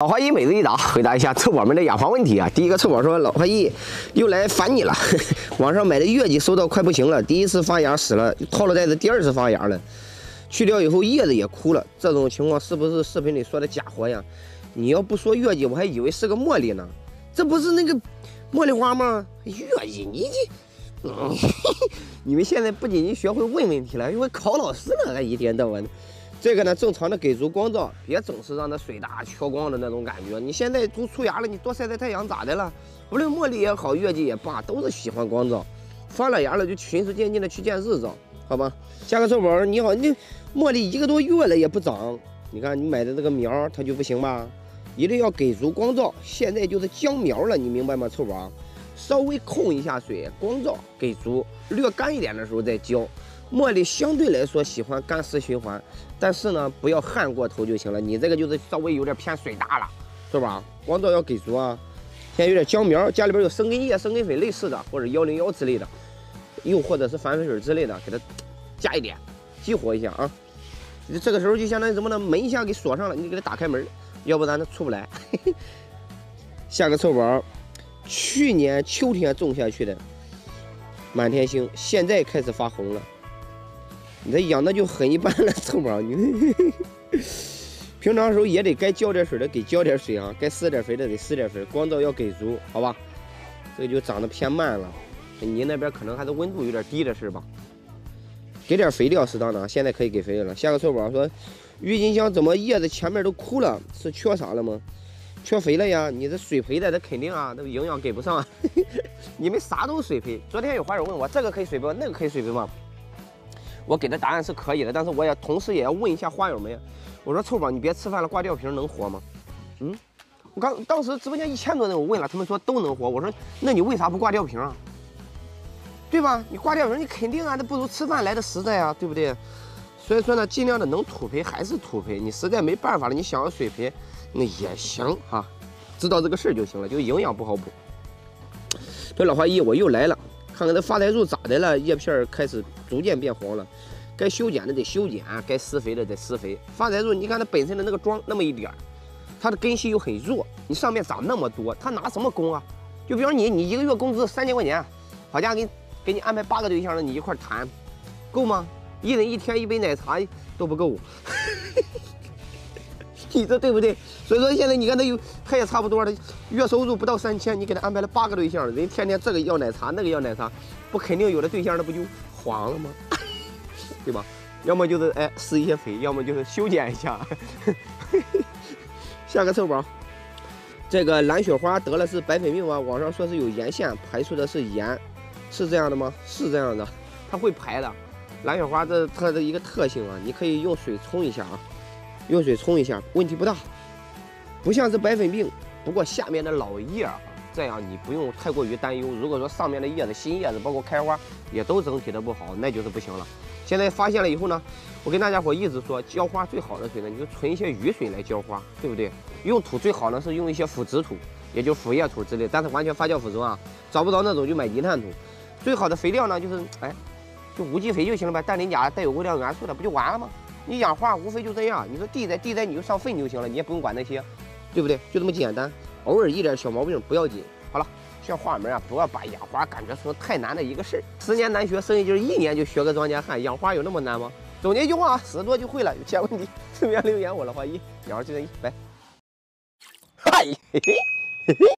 老花姨每日一答，回答一下臭宝们的养花问题啊。第一个臭宝说：“老花姨又来烦你了，网上买的月季收到快不行了，第一次发芽死了，套了袋子，第二次发芽了，去掉以后叶子也枯了。这种情况是不是视频里说的假货呀？你要不说月季，我还以为是个茉莉呢。这不是那个茉莉花吗？月季，你你，你们现在不仅仅学会问问题了，还会考老师了，还一天到晚的。”这个呢，正常的给足光照，别总是让它水大缺光的那种感觉。你现在都出芽了，你多晒晒太阳咋的了？无论茉莉也好，月季也罢，都是喜欢光照。发了芽了就循序渐进的去见日照，好吧？下个臭宝，你好，你茉莉一个多月了也不长，你看你买的这个苗它就不行吧？一定要给足光照。现在就是将苗了，你明白吗？臭宝，稍微控一下水，光照给足，略干一点的时候再浇。茉莉相对来说喜欢干湿循环，但是呢，不要旱过头就行了。你这个就是稍微有点偏水大了，是吧？光照要给足啊。现在有点姜苗，家里边有生根液、生根粉类似的，或者幺零幺之类的，又或者是反粉水之类的，给它加一点，激活一下啊。这个时候就相当于什么呢？门一下给锁上了，你给它打开门，要不然它出不来。下个臭宝，去年秋天种下去的满天星，现在开始发红了。你这养的就很一般了，臭宝，你平常时候也得该浇点水的给浇点水啊，该施点肥的得施点肥，光照要给足，好吧？这个就长得偏慢了，你那边可能还是温度有点低的事吧？给点肥料适当的啊，现在可以给肥料了。下个臭宝说，郁金香怎么叶子前面都枯了？是缺啥了吗？缺肥了呀？你这水培的，这肯定啊，那个营养给不上啊。你们啥都水培。昨天有花友问我，这个可以水培？那个可以水培吗？我给的答案是可以的，但是我也同时也要问一下花友们，我说臭宝，你别吃饭了，挂吊瓶能活吗？嗯，我刚当时直播间一千多人，我问了，他们说都能活。我说那你为啥不挂吊瓶啊？对吧？你挂吊瓶，你肯定啊，那不如吃饭来的实在啊，对不对？所以说呢，尽量的能土培还是土培，你实在没办法了，你想要水培那也行哈，知道这个事儿就行了，就营养不好补。这老花姨，我又来了。看看这发财树咋的了？叶片开始逐渐变黄了，该修剪的得修剪，该施肥的得施肥。发财树，你看它本身的那个桩那么一点儿，它的根系又很弱，你上面长那么多，它拿什么供啊？就比如你，你一个月工资三千块钱，好家伙，给给你安排八个对象让你一块谈，够吗？一人一天一杯奶茶都不够。你这对不对？所以说现在你看他有，他也差不多了，月收入不到三千，你给他安排了八个对象，人天天这个要奶茶，那个要奶茶，不肯定有的对象那不就黄了吗？对吧？要么就是哎施一些肥，要么就是修剪一下。下个臭宝，这个蓝雪花得了是白粉病吗？网上说是有盐腺，排出的是盐，是这样的吗？是这样的，它会排的。蓝雪花这它的一个特性啊，你可以用水冲一下啊。用水冲一下，问题不大，不像是白粉病。不过下面的老叶啊，这样你不用太过于担忧。如果说上面的叶子、新叶子，包括开花，也都整体的不好，那就是不行了。现在发现了以后呢，我跟大家伙一直说，浇花最好的水呢，你就存一些雨水来浇花，对不对？用土最好呢是用一些腐殖土，也就腐叶土之类，但是完全发酵腐熟啊，找不着那种就买泥炭土。最好的肥料呢，就是哎，就无机肥就行了呗，氮磷钾带有微量元素的，不就完了吗？你养花无非就这样，你说地栽地栽你就上粪就行了，你也不用管那些，对不对？就这么简单，偶尔一点小毛病不要紧。好了，像花们啊，不要把养花感觉成太难的一个事儿。十年难学，生意就是一年就学个庄稼汉。养花有那么难吗？总结一句话啊，死多就会了。有钱问题顺便留言我了，欢迎，鸟儿记得一拜。嗨，嘿嘿嘿嘿。